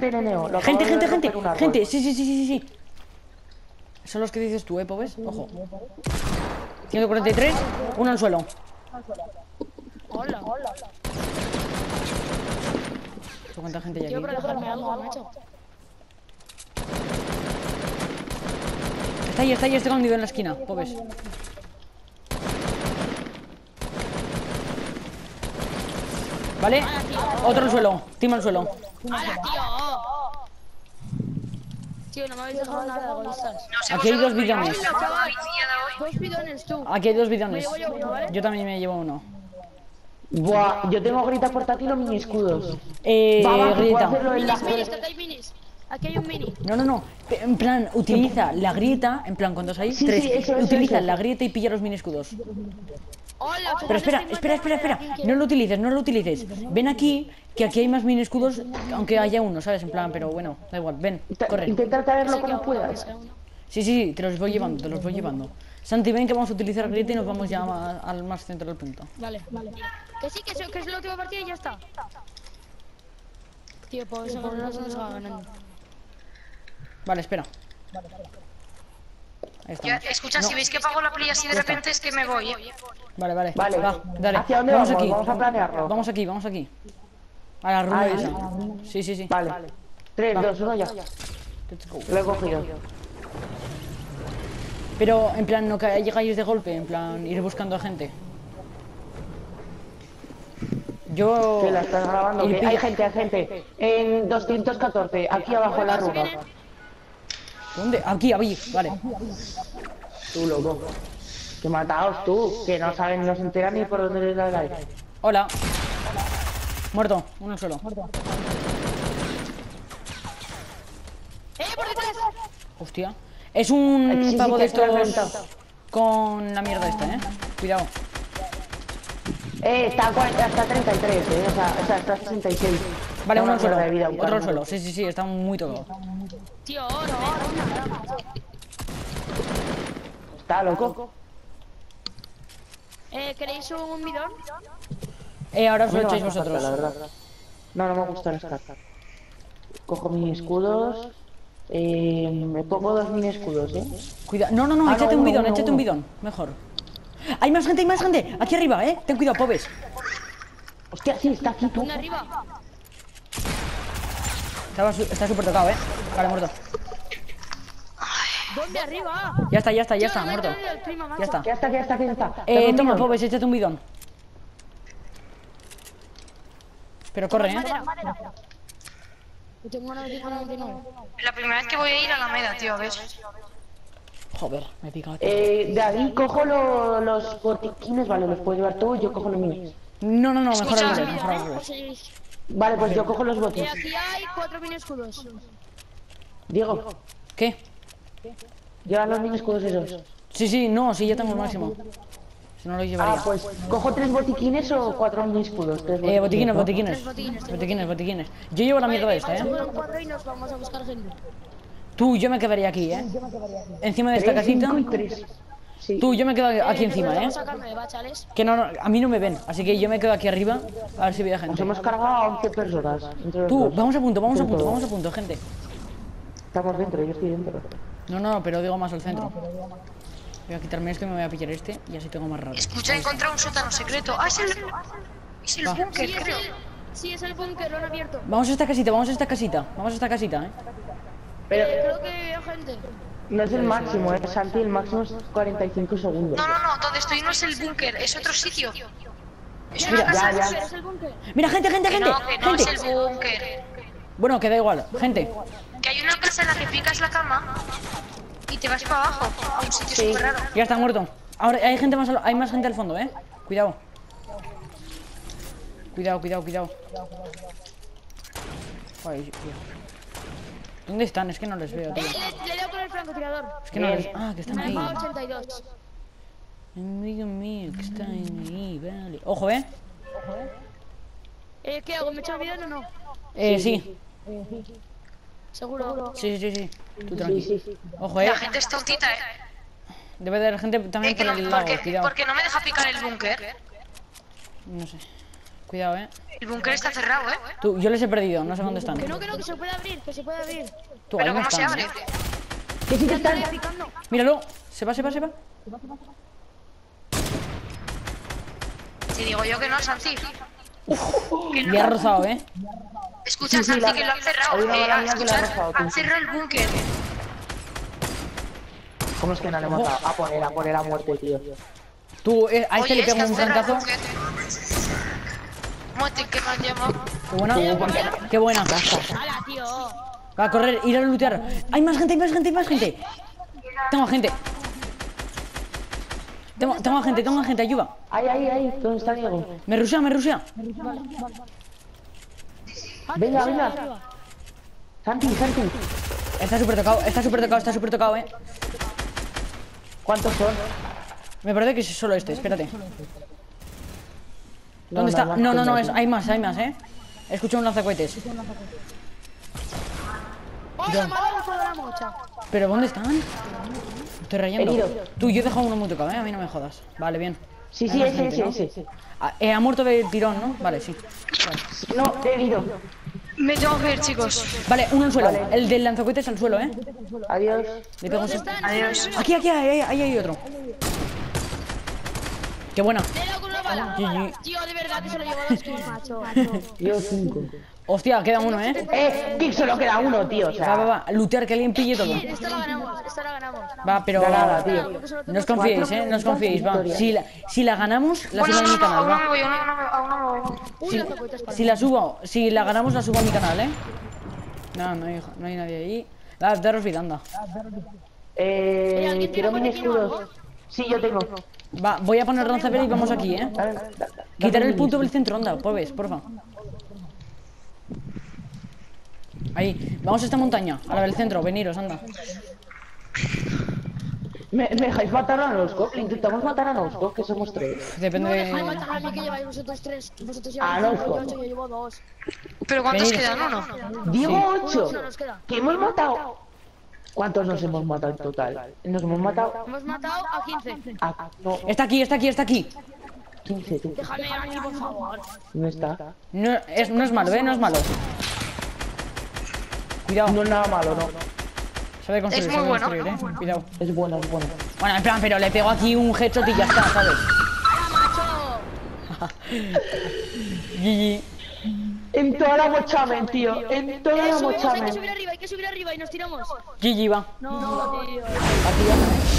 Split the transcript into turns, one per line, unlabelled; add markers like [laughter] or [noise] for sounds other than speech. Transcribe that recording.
gente. Lo
Gente, gente, gente, sí, sí, sí, sí, sí. Son los que dices tú, ¿eh, Pobes? Ojo. 143, uno al suelo.
Hola.
¿Cuánta gente hay aquí?
pero dejarme algo, macho.
Está ahí, está ahí, está escondido en la esquina, Pobes. ¿Vale? Otro al suelo, team al suelo.
¡Hala, tío! Tío, no me habéis dejado nada, egoístas.
Aquí hay dos bidones.
Hola, chaval. Dos bidones, tú.
Aquí hay dos bidones.
Me llevo yo uno, ¿vale?
Yo también me llevo uno.
Buah, yo tengo grita portátil o mini escudos.
Eh,
Va, va.
Minis, minis, que aquí hay minis. Aquí hay un mini.
No, no, no. En plan, utiliza la grieta. En plan, cuando hay
Sí,
tres,
sí, eso, eso,
utiliza
eso.
la grieta y pilla los mini escudos.
Hola,
Pero espera, espera, espera, espera. No lo utilices, no lo utilices. Ven aquí, que aquí hay más mini escudos, aunque haya uno, ¿sabes? En plan, pero bueno, da igual. Ven, corre.
Intenta traerlo como puedas.
Sí, sí, sí, te los voy llevando, te los voy llevando. Santi, ven que vamos a utilizar grieta y nos vamos ya a- al más centro del punto.
Vale, vale. Que sí, que, sí, que es la última partida y ya está. Tío, pues esa carrera se nos va ganando.
Vale, espera. Ahí
Ya, escucha, si veis que pago la play así de repente es que me voy, ¿eh?
Vale, vale.
Vale.
Va, dale.
¿Hacia dónde
vamos
vamos?
aquí.
Vamos a planearlo.
Vamos aquí, vamos aquí. A la runa esa. Sí, sí, sí.
Vale. 3, 2, 1, ya. Lo he cogido.
Pero en plan, no que llegáis de golpe, en plan, ir buscando a gente. Yo.
Que la estás grabando. Que hay gente, hay gente. En 214, aquí abajo en la ruta.
¿Dónde? Aquí, aquí, vale.
Tú, loco. Que mataos tú, que no saben, no se enteran ni por dónde les da
Hola. Muerto, uno solo.
¡Eh, por detrás!
Hostia. Es un
Sí, sí,
pavo
que
de estos con la mierda esta, eh. Cuidado.
Eh, está a 40 hasta 33, eh. O sea, o sea, hasta 66.
Vale,
No
uno al suelo.
vida,
Otro al suelo. Sí, sí, sí, está muy tocado.
Tío, oro, oro.
Está loco.
Eh, ¿queréis un bidón?
Eh, ahora os lo
no
echáis vosotros.
la verdad. No, no me gusta el scar. Cojo mis escudos. Eh, me pongo dos mini escudos, eh.
Cuidado. No, no, no,
Ah,
échate
no,
un bidón,
uno,
échate un bidón. Mejor. Hay más gente, hay más gente. Aquí arriba, eh. Ten cuidado, pobres.
Hostia, sí, está aquí tú.
Estaba su- Está súper tocado, eh. Vale, muerto.
¿Dónde arriba?
Ya está, ya está, ya está, muerto. Ya está.
Ya está, ya está, ya está.
Eh, toma, pobres, échate un bidón. Pero corre, eh.
Madera. Yo tengo una 99.
La primera vez que voy a ir a la meda, tío, a ver.
Joder, me he picado.
Eh, de ahí cojo lo- los botiquines, vale, los puedes llevar tú, yo cojo los míos.
No, no, no, mejor
Escucha,
al revés, mejor al
Por
revés.
Vale, pues yo cojo los
Eh,
botes.
aquí hay cuatro mini escudos.
Diego,
¿Qué?
lleva los mini escudos esos.
Sí, sí, no, sí, ya tengo el máximo. Si no lo llevaría.
Ah, pues, ¿cojo tres botiquines o cuatro mini escudos? Tres
Eh, botiquines,
¿no?
botiquines. Botiquines, botiquines. Yo llevo la mierda esta,
Vamos a
eh.
jugar un cuadro y nos vamos a buscar gente.
Tú, yo me quedaría aquí, eh. Encima de esta
Tres,
casita.
Sí.
Tú, yo me quedo aquí encima, eh.
Vamos a sacarme de bachales.
Que no, no, a mí no me ven, así que yo me quedo aquí arriba a ver si veo
Nos
gente.
hemos cargado a 11 personas.
Tú,
dos.
vamos a punto, vamos a punto, vamos a punto, gente.
Estamos dentro, yo estoy dentro.
No, no, pero digo más al centro. Voy a quitarme esto y me voy a pillar este y así tengo más rato.
Escucha, he encontrado un sótano secreto. Ah, es el. Es el
Va.
búnker,
Sí, es
creo.
el, sí, es el búnker, lo han abierto.
Vamos a esta casita, vamos a esta casita, vamos a esta casita, eh.
Pero
Eh, creo que veo gente.
No es el máximo, eh, Santi, el máximo es 45 segundos.
No, no, no, donde estoy no es el búnker, es otro sitio. Es
Mira,
una casa.
ya, ya.
Búnker, es el búnker.
Mira, gente, gente,
Que
gente,
no, que no es
gente.
el búnker.
Bueno, que da igual, gente.
Que hay una casa en la que picas la cama y te vas para abajo a un sitio
Sí.
súper raro.
Ya está muerto. Ahora hay gente más, al- hay más gente al fondo, eh. Cuidado. Cuidado, cuidado, cuidado. Ay. ¿Dónde están? Es que no les veo,
Eh,
tío.
El francotirador.
Es que no les... Ah, que están ahí.
dejado 82.
Amigo mío, que están ahí, vale. Ojo, eh.
Eh, ¿qué hago? ¿Me echo el bidón o no?
Eh, sí.
Seguro.
Sí, sí, sí, sí. Tú
Sí,
tranqui.
sí, sí.
Ojo, eh.
La gente es tontita, eh.
Debe de haber gente
Eh,
también
que
por
no,
el lado,
porque,
cuidado.
porque no me deja picar el búnker.
No sé. Cuidado, eh.
El búnker está cerrado, ¿eh?
Tú, yo les he perdido, no sé dónde están.
Que no, que no, que se puede abrir, que se puede abrir.
Tú,
Pero ¿cómo se
están.
abre?
¿eh?
¿Qué sitio están?
Míralo, se va, se va, se va.
Te digo yo que no, Santi. Que
Me ha
no.
rozado, eh.
Escucha,
Sí, sí,
Santi,
la-
que lo han cerrado. Eh,
ha
escucha,
rozado,
han cerrado el búnker.
¿Cómo es que no le hemos dado? A poner, a poner a muerte, tío.
Tú, eh, a este
Oye,
le
es que
pego un
búnker. Muerte, que me han llamado.
Qué buena. Qué buena.
¡Hala, tío!
Va a correr, ir a lootear. Hay más gente, hay más gente, hay más gente. Tengo gente. Tengo, tengo gente, tengo gente, ayuda.
Ahí, ahí, ahí. ¿Dónde está Diego?
Me rusea, me rusea.
Venga, venga. Santi, Santi.
Está súper tocado, está súper tocado, está súper tocado, eh.
¿Cuántos son?
Me parece que es solo este, espérate. ¿Dónde
no,
está? No, no, no, es, hay más, hay más, eh. Escucho un lanzacohetes.
¡Hola, malvado de la mocha!
¿Pero dónde están? Estoy rayando.
Herido.
Tú, yo he dejado uno muy tocado, eh. A mí no me jodas. Vale, bien.
Sí, sí, ese, ese, ese.
Ah, eh, ha muerto de tirón, ¿no? Vale, sí.
No, he herido.
Me tengo que ir, chicos.
Vale, uno al suelo. El del lanzacohetes al suelo, eh.
Adiós.
Le pego un...
¿Dónde están?
Adiós.
Aquí, aquí, ahí, ahí hay otro. Qué buena.
Bala. Tío, de verdad que se lo llevo [laughs] dos kills, macho.
Yo cinco.
Hostia, queda uno, ¿eh?
Eh, que solo queda uno, tío. O
Va,
sea,
va, va. Lootear, que alguien pille todo.
Esta la ganamos, esta la ganamos.
Va, pero...
Ganada, tío.
No os confiéis, ¿eh? No os confiéis, va. Si la, si la ganamos, la subo a mi canal, va.
es
Si la subo, si la ganamos, la subo a mi canal, ¿eh? No, no hay, no hay nadie ahí. Va, daros vida, anda.
eh,
¿alguien tiene
quiero mini
botiquín o algo?
escudos. Sí, yo tengo.
Va, voy a poner lanzapera y vamos aquí, ¿eh?
Dale,
Quitar el punto del centro, anda, pobres, porfa. Ahí, vamos a esta montaña, a la del centro, veniros, anda.
¿Me, me dejáis matar a Nosco? Intentamos matar a Nosco, que somos tres.
Depende
No, de
de...
matar a mí que lleváis vosotros tres. Vosotros
Ah,
lleváis
no,
llevo dos.
¿Pero cuántos
Venid.
quedan? Uno.
Diego ocho.
Uno nos queda.
Que hemos matado. ¿Cuántos nos hemos matado en total? Nos hemos matado
Hemos matado a 15.
a no,
Está aquí, está aquí, está aquí.
15, tú.
Déjame aquí, por favor.
No está.
No es, no es malo, ¿eh? No es malo. Cuidado,
No es nada malo, no.
sabe construir,
Es muy
sabe
bueno.
construir, ¿eh? Cuidado.
Es bueno, es bueno.
Bueno, en plan, pero le pego aquí un headshot y ya está, ¿sabes? [laughs] GG.
En toda la mochamen, tío. En toda la
subimos, hay que
mochamen.
subir arriba, hay que subir arriba y nos tiramos.
GG va.
No, tío.
Aquí.